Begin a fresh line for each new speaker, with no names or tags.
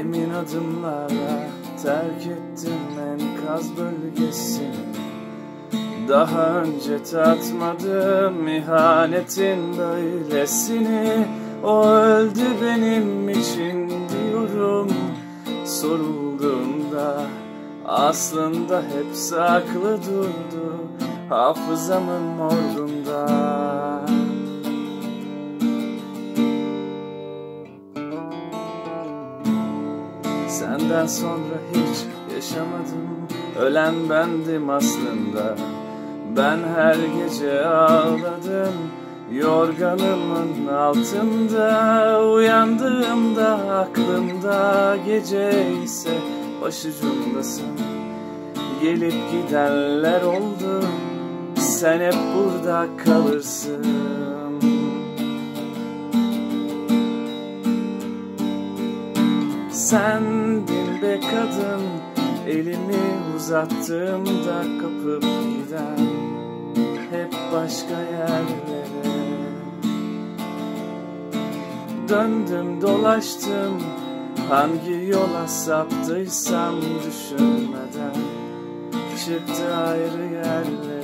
Emin adımlarla terk ettim enkaz bölgesini. Daha önce tatmadım ihanetin böylesini O öldü benim için diyorum. Sorulduğunda aslında hep saklı durdu Hafızamın morgunda. Senden sonra hiç yaşamadım. Ölen bendim aslında Ben her gece ağladım Yorganımın altında. Uyandığımda aklımda Gece ise başucumdasın. Gelip gidenler oldu Sen hep burada kalırsın. Sendin be kadın Elimi uzattığımda kapıp başka yerlere. Döndüm dolaştım. Hangi yola saptıysam düşünmeden Çıktı ayrı yerlere